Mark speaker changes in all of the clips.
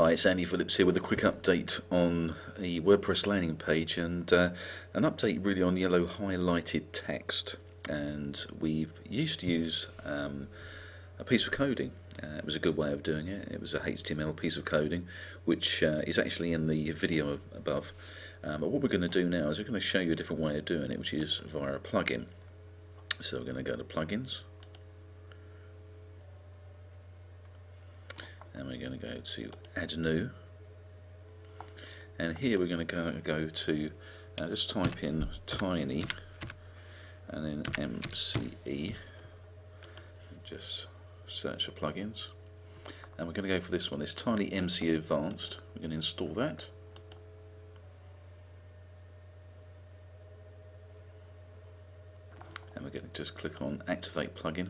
Speaker 1: Hi, it's Andy Phillips here with a quick update on the WordPress landing page and uh, an update really on yellow highlighted text. And we used to use um, a piece of coding. Uh, it was a good way of doing it. It was a HTML piece of coding, which uh, is actually in the video above. Um, but what we're going to do now is we're going to show you a different way of doing it, which is via a plugin. So we're going to go to plugins. We're going to go to add new and here we're going to go, go to uh, just type in tiny and then MCE just search for plugins. And we're going to go for this one. This TinyMCE Advanced. We're going to install that. And we're going to just click on activate plugin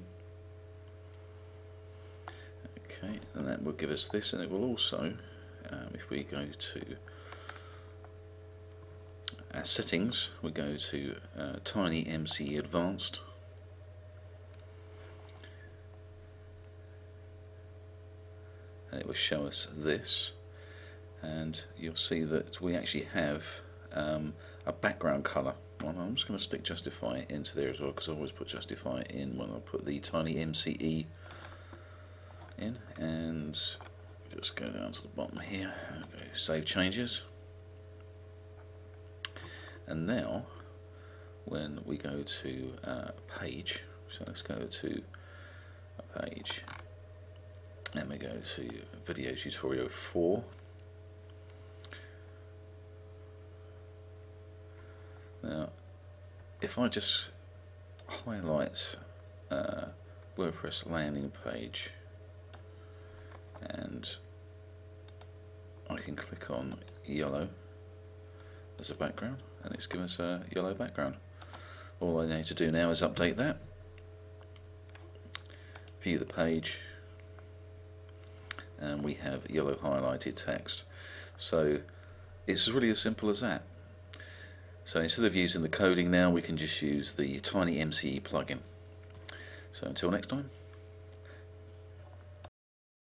Speaker 1: Okay, and that will give us this, and it will also, um, if we go to our settings, we go to uh, TinyMCE Advanced. And it will show us this, and you'll see that we actually have um, a background colour. Well, I'm just going to stick Justify into there as well because I always put Justify in when I put the TinyMCE in and just go down to the bottom here. Okay, save changes. And now when we go to uh, page so let's go to a page. And we go to video tutorial 4 now if I just highlight uh, WordPress landing page and I can click on yellow as a background and it's given us a yellow background. All I need to do now is update that, view the page and we have yellow highlighted text. So it's really as simple as that. So instead of using the coding now we can just use the TinyMCE plugin. So until next time.